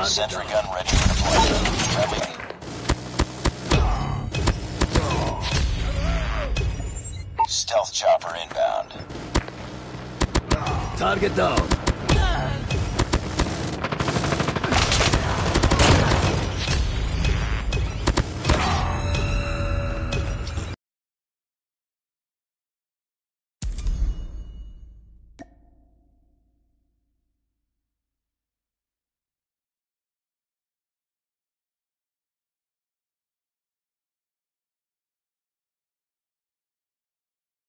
Sentry gun ready for deployment. Friendly. Stealth chopper inbound. Target down.